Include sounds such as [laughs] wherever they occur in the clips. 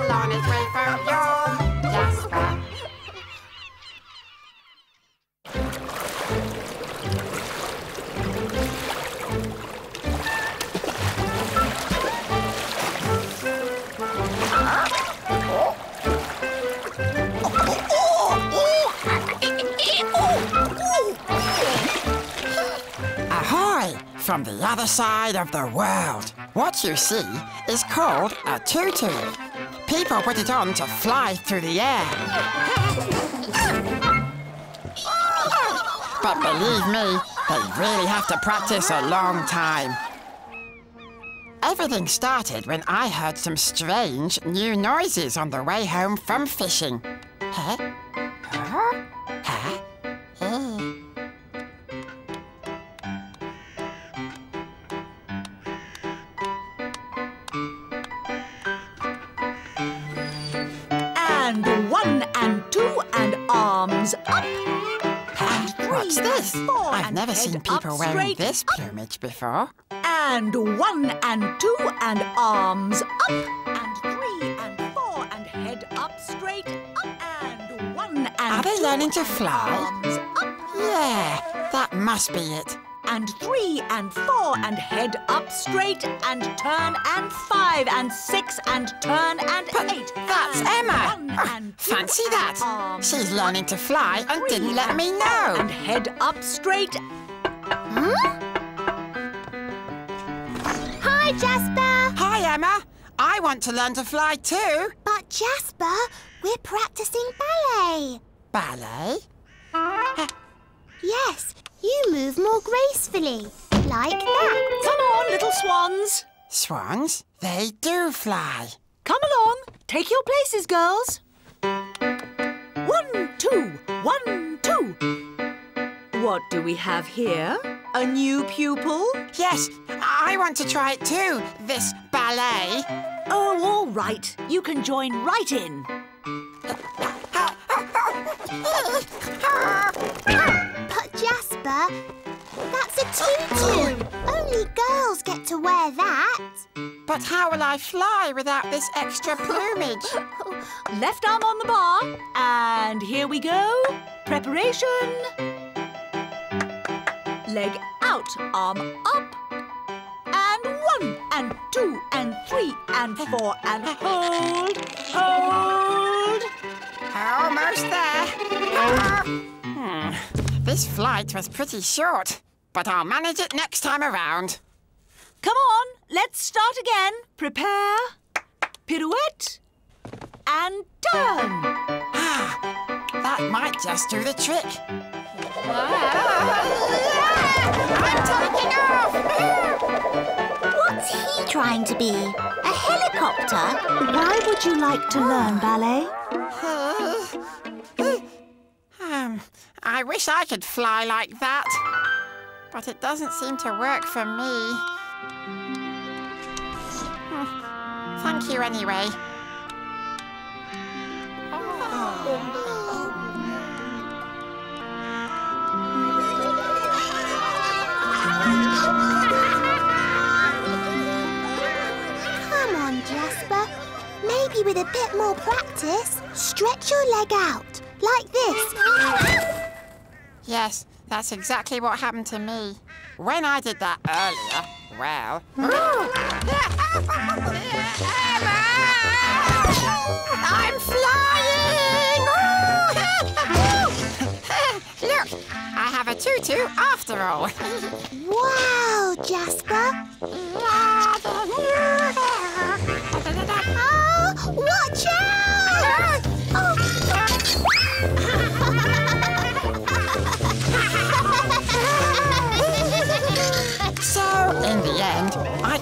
in on its way from your Jasper. Ahoy! From the other side of the world. What you see is called a tutu. People put it on to fly through the air. But believe me, they really have to practice a long time. Everything started when I heard some strange new noises on the way home from fishing. Huh? Huh? One and two and arms up. And three What's this? four I've and never seen people wearing straight this up. plumage before. And one and two and arms up. And three and four and head up straight up. And one and Are they two learning to fly? Arms up. Yeah, that must be it. And three and four and head up straight and turn and five and six and turn and But eight. that's and Emma. one Oh, and two fancy that. arms She's learning to fly and Three didn't let me know. And head up straight. Hmm? Hi, Jasper. Hi, Emma. I want to learn to fly too. But Jasper, we're practicing ballet. Ballet? Yes, you move more gracefully, like that. Come on, little swans. Swans? They do fly. Come along. Take your places, girls. One, two, one, two. What do we have here? A new pupil? Yes, I want to try it too, this ballet. Oh, all right. You can join right in. [laughs] That's a tutu. Only girls get to wear that. But how will I fly without this extra plumage? [laughs] Left arm on the bar. And here we go. Preparation. Leg out, arm up. And one, and two, and three, and four, and [laughs] hold, hold. This flight was pretty short, but I'll manage it next time around. Come on, let's start again. Prepare. Pirouette. And turn. Ah, that might just do the trick. I'm taking off! What's he trying to be? A helicopter? Why would you like to learn ballet? [sighs] Um, I wish I could fly like that. But it doesn't seem to work for me. Hmm. Thank you anyway. Come on, Jasper. Maybe with a bit more practice, stretch your leg out, like this. Yes, that's exactly what happened to me. When I did that earlier, well. [laughs] I'm flying! [laughs] Look, I have a tutu after all. [laughs] Wow, Jasper. Ah.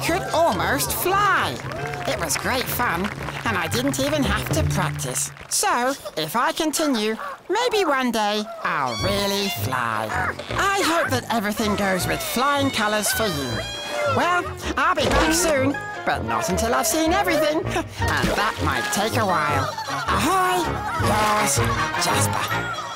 Could almost fly. It was great fun, and I didn't even have to practice. So, if I continue, maybe one day I'll really fly. I hope that everything goes with flying colours for you. Well, I'll be back soon, but not until I've seen everything, [laughs] and that might take a while. Ahoy, yours, Jasper.